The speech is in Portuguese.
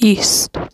isto.